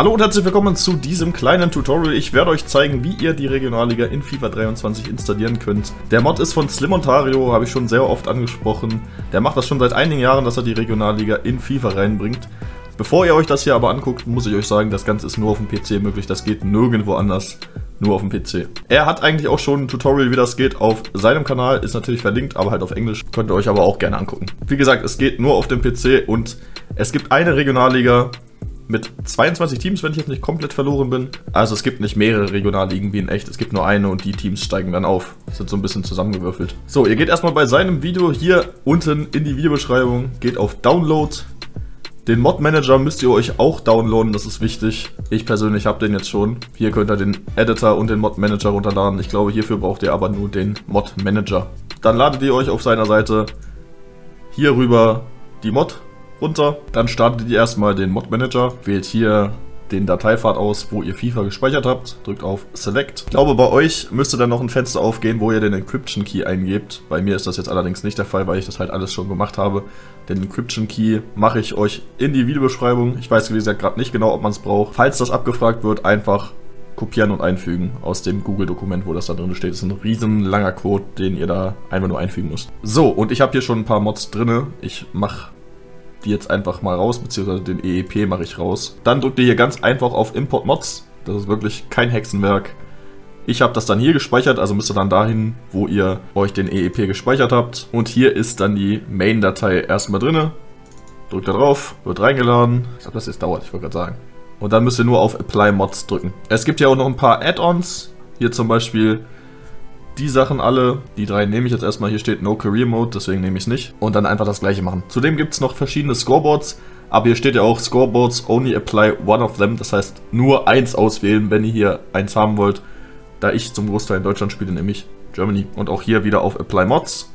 Hallo und herzlich willkommen zu diesem kleinen Tutorial. Ich werde euch zeigen, wie ihr die Regionalliga in FIFA 23 installieren könnt. Der Mod ist von Slim Ontario, habe ich schon sehr oft angesprochen. Der macht das schon seit einigen Jahren, dass er die Regionalliga in FIFA reinbringt. Bevor ihr euch das hier aber anguckt, muss ich euch sagen, das Ganze ist nur auf dem PC möglich. Das geht nirgendwo anders, nur auf dem PC. Er hat eigentlich auch schon ein Tutorial, wie das geht, auf seinem Kanal. Ist natürlich verlinkt, aber halt auf Englisch. Könnt ihr euch aber auch gerne angucken. Wie gesagt, es geht nur auf dem PC und es gibt eine Regionalliga, mit 22 Teams, wenn ich jetzt nicht komplett verloren bin. Also es gibt nicht mehrere Regionalligen wie in echt, es gibt nur eine und die Teams steigen dann auf. Sind so ein bisschen zusammengewürfelt. So, ihr geht erstmal bei seinem Video hier unten in die Videobeschreibung, geht auf Download. Den Mod Manager müsst ihr euch auch downloaden, das ist wichtig. Ich persönlich habe den jetzt schon. Hier könnt ihr den Editor und den Mod Manager runterladen. Ich glaube, hierfür braucht ihr aber nur den Mod Manager. Dann ladet ihr euch auf seiner Seite hier rüber die Mod runter. Dann startet ihr erstmal den Mod Manager, wählt hier den Dateipfad aus, wo ihr FIFA gespeichert habt, drückt auf Select. Ich glaube, bei euch müsste dann noch ein Fenster aufgehen, wo ihr den Encryption Key eingebt. Bei mir ist das jetzt allerdings nicht der Fall, weil ich das halt alles schon gemacht habe. Den Encryption Key mache ich euch in die Videobeschreibung. Ich weiß, wie gesagt, gerade nicht genau, ob man es braucht. Falls das abgefragt wird, einfach kopieren und einfügen aus dem Google-Dokument, wo das da drin steht. Das ist ein riesen langer Code, den ihr da einfach nur einfügen müsst. So, und ich habe hier schon ein paar Mods drin. Ich mache die jetzt einfach mal raus, beziehungsweise den EEP mache ich raus. Dann drückt ihr hier ganz einfach auf Import Mods. Das ist wirklich kein Hexenwerk. Ich habe das dann hier gespeichert, also müsst ihr dann dahin, wo ihr euch den EEP gespeichert habt. Und hier ist dann die Main-Datei erstmal drin. Drückt da drauf, wird reingeladen. Ich glaube, das jetzt dauert, ich wollte gerade sagen. Und dann müsst ihr nur auf Apply Mods drücken. Es gibt ja auch noch ein paar Add-ons. Hier zum Beispiel die Sachen alle. Die drei nehme ich jetzt erstmal. Hier steht No Career Mode, deswegen nehme ich es nicht. Und dann einfach das gleiche machen. Zudem gibt es noch verschiedene Scoreboards. Aber hier steht ja auch Scoreboards only apply one of them. Das heißt, nur eins auswählen, wenn ihr hier eins haben wollt. Da ich zum Großteil in Deutschland spiele, nehme ich Germany. Und auch hier wieder auf Apply Mods.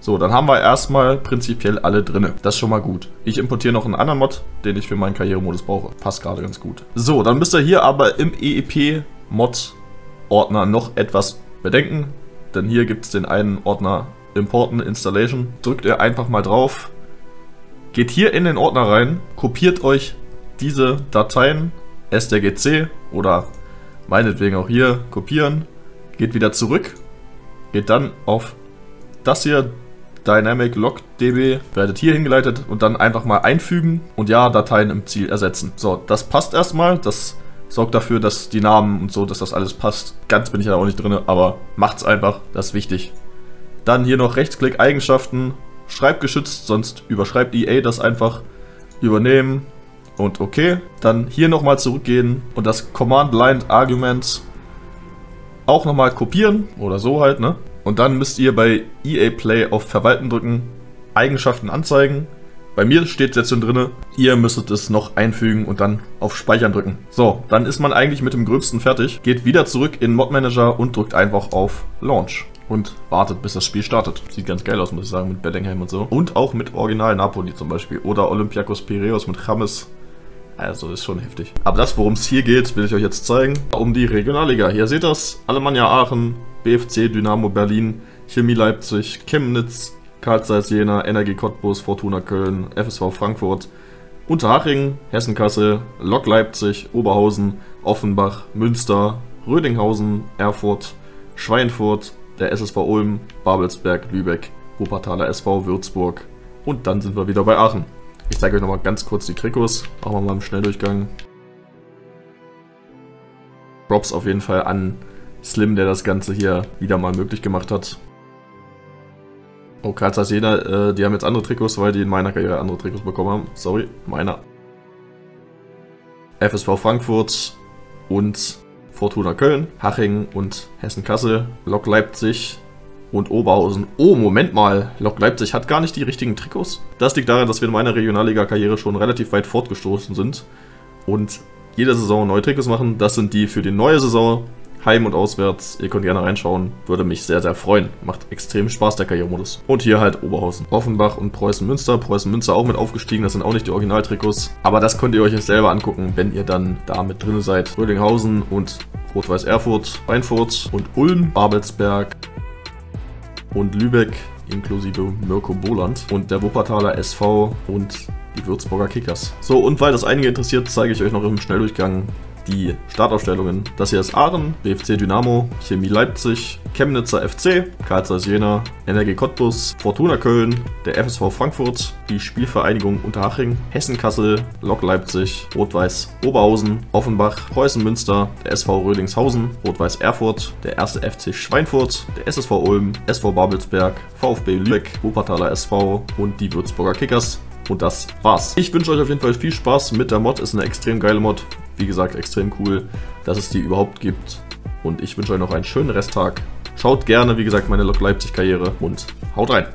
So, dann haben wir erstmal prinzipiell alle drinne. Das ist schon mal gut. Ich importiere noch einen anderen Mod, den ich für meinen Karrieremodus brauche. Passt gerade ganz gut. So, dann müsst ihr hier aber im EEP-Mod-Ordner noch etwas bedenken, denn hier gibt es den einen Ordner Importen Installation. Drückt ihr einfach mal drauf, geht hier in den Ordner rein, kopiert euch diese Dateien strgc oder meinetwegen auch hier kopieren, geht wieder zurück, geht dann auf das hier, Dynamic Log DB, werdet hier hingeleitet und dann einfach mal einfügen und ja, Dateien im Ziel ersetzen. So, das passt erstmal, das sorgt dafür, dass die Namen und so, dass das alles passt. Ganz bin ich ja auch nicht drin, aber macht's einfach, das ist wichtig. Dann hier noch Rechtsklick Eigenschaften, schreibgeschützt, sonst überschreibt EA das einfach. Übernehmen und okay. Dann hier nochmal zurückgehen und das Command Line Arguments auch nochmal kopieren oder so halt, ne? Und dann müsst ihr bei EA Play auf Verwalten drücken, Eigenschaften anzeigen bei mir steht es jetzt schon drin, ihr müsstet es noch einfügen und dann auf Speichern drücken. So, dann ist man eigentlich mit dem Gröbsten fertig, geht wieder zurück in Mod Manager und drückt einfach auf Launch und wartet, bis das Spiel startet. Sieht ganz geil aus, muss ich sagen, mit Bellingham und so. Und auch mit Original Napoli zum Beispiel. Oder Olympiakos Piraeus mit Chames. Also ist schon heftig. Aber das, worum es hier geht, will ich euch jetzt zeigen. Um die Regionalliga. Hier seht ihr das. Alemannia Aachen, BFC, Dynamo Berlin, Chemie Leipzig, Chemnitz, Karl Zeiss Jena, Energie Cottbus, Fortuna Köln, FSV Frankfurt, Unterhaching, Hessen-Kassel, Lok Leipzig, Oberhausen, Offenbach, Münster, Rödinghausen, Erfurt, Schweinfurt, der SSV Ulm, Babelsberg, Lübeck, Wuppertaler SV, Würzburg und dann sind wir wieder bei Aachen. Ich zeige euch nochmal ganz kurz die Trikots, machen wir mal im Schnelldurchgang. Props auf jeden Fall an Slim, der das Ganze hier wieder mal möglich gemacht hat. Oh, Karl Zeiss Jena, äh, die haben jetzt andere Trikots, weil die in meiner Karriere andere Trikots bekommen haben. Sorry, meiner. FSV Frankfurt und Fortuna Köln, Haching und Hessen-Kassel, Lok Leipzig und Oberhausen. Oh, Moment mal, Lok Leipzig hat gar nicht die richtigen Trikots. Das liegt daran, dass wir in meiner Regionalliga-Karriere schon relativ weit fortgestoßen sind und jede Saison neue Trikots machen. Das sind die für die neue Saison Heim und auswärts. Ihr könnt gerne reinschauen. Würde mich sehr, sehr freuen. Macht extrem Spaß, der Karrieremodus. Und hier halt Oberhausen. Offenbach und Preußen Münster. Preußen Münster auch mit aufgestiegen. Das sind auch nicht die Originaltrikots. Aber das könnt ihr euch jetzt selber angucken, wenn ihr dann da mit drin seid. Rödinghausen und Rot-Weiß Erfurt, Weinfurt und Ulm, Babelsberg und Lübeck inklusive Mirko Boland und der Wuppertaler SV und die Würzburger Kickers. So, und weil das einige interessiert, zeige ich euch noch im Schnelldurchgang die Startaufstellungen. Das hier ist Aachen, BFC Dynamo, Chemie Leipzig, Chemnitzer FC, Karl Zeiss Jena, NRG Cottbus, Fortuna Köln, der FSV Frankfurt, die Spielvereinigung Unterhaching, Hessen Kassel, Lok Leipzig, Rot-Weiß Oberhausen, Offenbach, Preußen Münster, der SV Rödingshausen, Rot-Weiß Erfurt, der erste FC Schweinfurt, der SSV Ulm, SV Babelsberg, VfB Lübeck, Wuppertaler SV und die Würzburger Kickers. Und das war's. Ich wünsche euch auf jeden Fall viel Spaß mit der Mod. Ist eine extrem geile Mod. Wie gesagt, extrem cool, dass es die überhaupt gibt. Und ich wünsche euch noch einen schönen Resttag. Schaut gerne, wie gesagt, meine Lok Leipzig Karriere und haut rein.